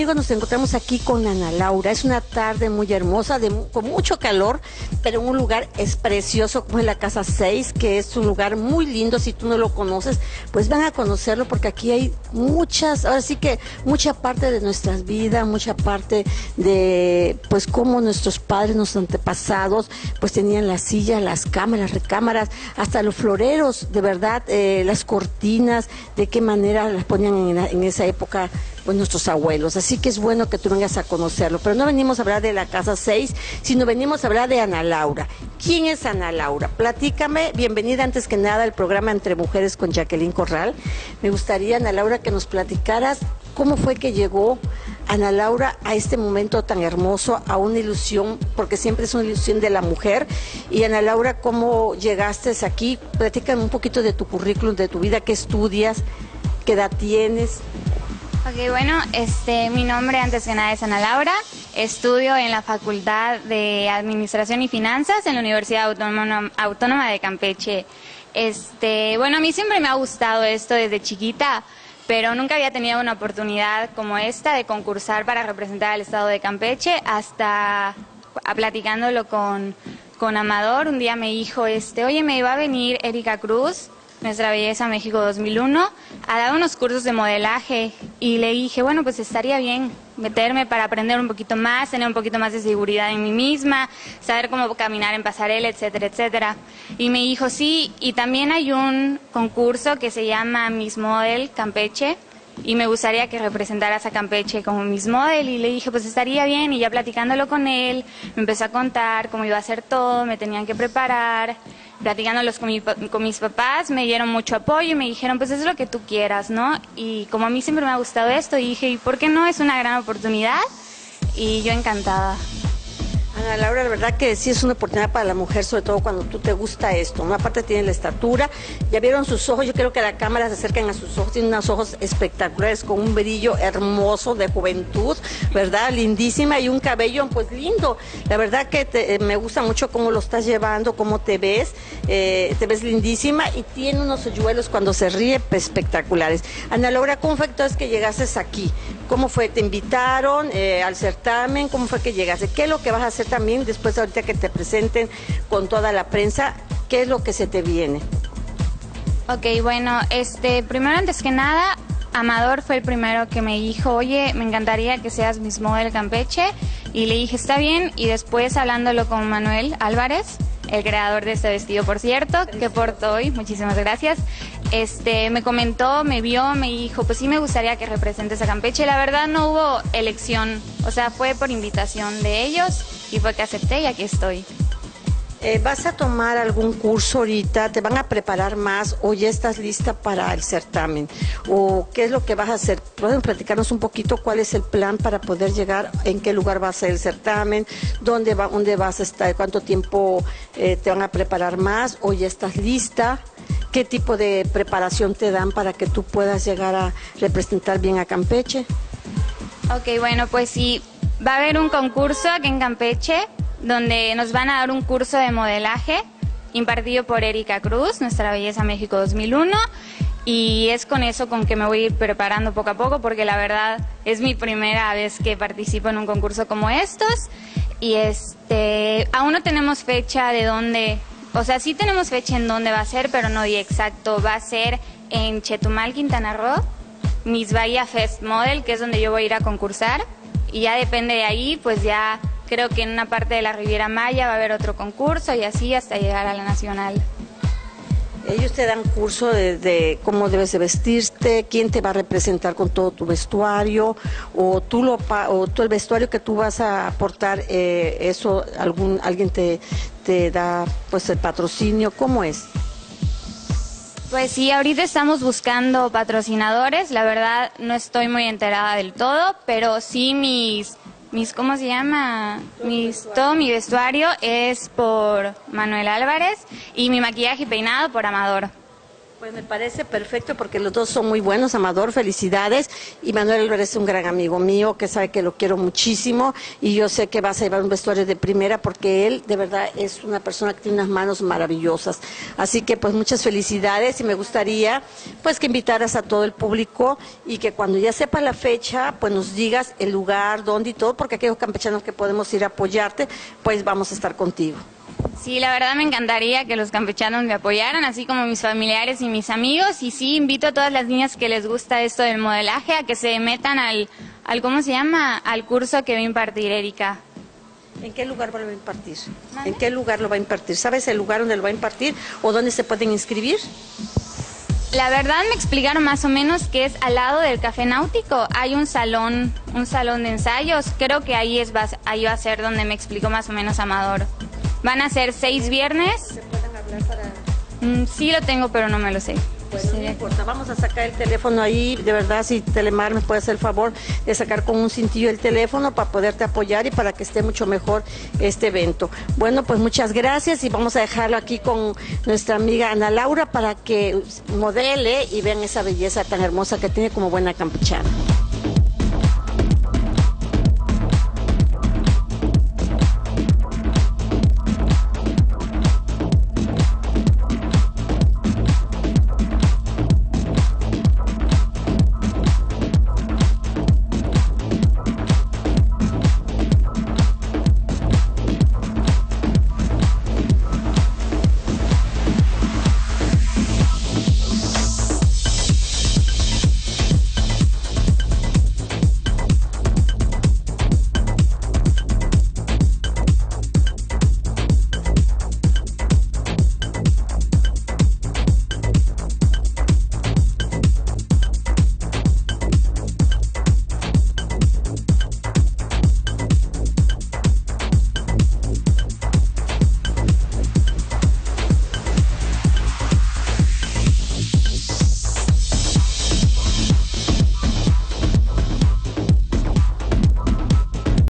amigos, nos encontramos aquí con Ana Laura. Es una tarde muy hermosa, de, con mucho calor, pero un lugar es precioso como es la Casa 6, que es un lugar muy lindo. Si tú no lo conoces, pues van a conocerlo porque aquí hay muchas, ahora sí que mucha parte de nuestras vidas, mucha parte de pues cómo nuestros padres, nuestros antepasados, pues tenían las sillas, las cámaras, recámaras, hasta los floreros, de verdad, eh, las cortinas, de qué manera las ponían en esa época pues nuestros abuelos. Así que es bueno que tú vengas a conocerlo. Pero no venimos a hablar de la casa 6, sino venimos a hablar de Ana Laura. ¿Quién es Ana Laura? Platícame, bienvenida antes que nada al programa Entre Mujeres con Jacqueline Corral. Me gustaría, Ana Laura, que nos platicaras cómo fue que llegó Ana Laura a este momento tan hermoso, a una ilusión, porque siempre es una ilusión de la mujer. Y Ana Laura, ¿cómo llegaste aquí? Platícame un poquito de tu currículum, de tu vida, qué estudias, qué edad tienes. Ok, bueno, este, mi nombre antes que nada es Ana Laura. Estudio en la Facultad de Administración y Finanzas en la Universidad Autónoma, de Campeche. Este, bueno, a mí siempre me ha gustado esto desde chiquita, pero nunca había tenido una oportunidad como esta de concursar para representar al Estado de Campeche hasta platicándolo con, con Amador. Un día me dijo, este, oye, me iba a venir Erika Cruz nuestra Belleza México 2001, a dar unos cursos de modelaje y le dije, bueno, pues estaría bien meterme para aprender un poquito más, tener un poquito más de seguridad en mí misma, saber cómo caminar en pasarela, etcétera, etcétera. Y me dijo, sí, y también hay un concurso que se llama Miss Model Campeche, y me gustaría que representaras a Campeche como Miss Model y le dije pues estaría bien y ya platicándolo con él me empezó a contar cómo iba a hacer todo, me tenían que preparar platicándolos con, con mis papás, me dieron mucho apoyo y me dijeron, pues es lo que tú quieras, ¿no? Y como a mí siempre me ha gustado esto, dije, ¿y por qué no? Es una gran oportunidad y yo encantada. Ana Laura, la verdad que sí es una oportunidad para la mujer, sobre todo cuando tú te gusta esto. Una parte tiene la estatura, ya vieron sus ojos, yo creo que la cámara se acercan a sus ojos, tiene unos ojos espectaculares con un brillo hermoso de juventud, ¿verdad? Lindísima y un cabello pues lindo. La verdad que eh, me gusta mucho cómo lo estás llevando, cómo te ves, eh, te ves lindísima y tiene unos hoyuelos cuando se ríe espectaculares. Ana Laura, ¿cómo fue entonces que llegases aquí? ¿Cómo fue? ¿Te invitaron eh, al certamen? ¿Cómo fue que llegaste? ¿Qué es lo que vas a hacer también después ahorita que te presenten con toda la prensa? ¿Qué es lo que se te viene? Ok, bueno, este, primero antes que nada, Amador fue el primero que me dijo, oye, me encantaría que seas Miss Model Campeche. Y le dije, está bien. Y después hablándolo con Manuel Álvarez, el creador de este vestido, por cierto, que porto hoy, muchísimas gracias. Este, me comentó, me vio, me dijo, pues sí me gustaría que representes a Campeche. La verdad no hubo elección, o sea, fue por invitación de ellos y fue que acepté y aquí estoy. Eh, ¿Vas a tomar algún curso ahorita? ¿Te van a preparar más o ya estás lista para el certamen? ¿O qué es lo que vas a hacer? ¿Pueden platicarnos un poquito cuál es el plan para poder llegar? ¿En qué lugar va a ser el certamen? ¿Dónde, va, dónde vas a estar? ¿Cuánto tiempo eh, te van a preparar más? ¿O ya estás lista? ¿Qué tipo de preparación te dan para que tú puedas llegar a representar bien a Campeche? Ok, bueno, pues sí, va a haber un concurso aquí en Campeche donde nos van a dar un curso de modelaje impartido por Erika Cruz, nuestra Belleza México 2001. Y es con eso con que me voy a ir preparando poco a poco, porque la verdad es mi primera vez que participo en un concurso como estos. Y este, aún no tenemos fecha de dónde, o sea, sí tenemos fecha en dónde va a ser, pero no di exacto. Va a ser en Chetumal, Quintana Roo, Miss Bahía Fest Model, que es donde yo voy a ir a concursar. Y ya depende de ahí, pues ya Creo que en una parte de la Riviera Maya va a haber otro concurso y así hasta llegar a la nacional. Ellos te dan curso de, cómo debes de vestirte, quién te va a representar con todo tu vestuario, o tú, lo, o tú el vestuario que tú vas a aportar, eh, eso algún, alguien te, te da pues el patrocinio, ¿cómo es? Pues sí, ahorita estamos buscando patrocinadores, la verdad no estoy muy enterada del todo, pero sí mis mis, ¿cómo se llama? Mis, todo mi vestuario es por Manuel Álvarez y mi maquillaje y peinado por Amador. Pues me parece perfecto porque los dos son muy buenos, Amador, felicidades. Y Manuel Álvarez es un gran amigo mío que sabe que lo quiero muchísimo y yo sé que vas a llevar un vestuario de primera porque él de verdad es una persona que tiene unas manos maravillosas. Así que pues muchas felicidades y me gustaría pues que invitaras a todo el público y que cuando ya sepa la fecha pues nos digas el lugar, dónde y todo, porque aquellos campechanos que podemos ir a apoyarte pues vamos a estar contigo. Sí, la verdad me encantaría que los campechanos me apoyaran, así como mis familiares y mis amigos. Y sí, invito a todas las niñas que les gusta esto del modelaje a que se metan al, al ¿cómo se llama? Al curso que va a impartir Erika. ¿En qué lugar va a impartir? ¿En qué lugar lo va a impartir? ¿Sabes el lugar donde lo va a impartir o dónde se pueden inscribir? La verdad me explicaron más o menos que es al lado del café náutico. Hay un salón, un salón de ensayos. Creo que ahí es ahí va a ser donde me explicó más o menos Amador. Van a ser seis viernes. ¿Se pueden hablar para...? Mm, sí lo tengo, pero no me lo sé. Bueno, no importa, vamos a sacar el teléfono ahí, de verdad, si Telemar me puede hacer el favor de sacar con un cintillo el teléfono para poderte apoyar y para que esté mucho mejor este evento. Bueno, pues muchas gracias y vamos a dejarlo aquí con nuestra amiga Ana Laura para que modele y vean esa belleza tan hermosa que tiene como buena campechana.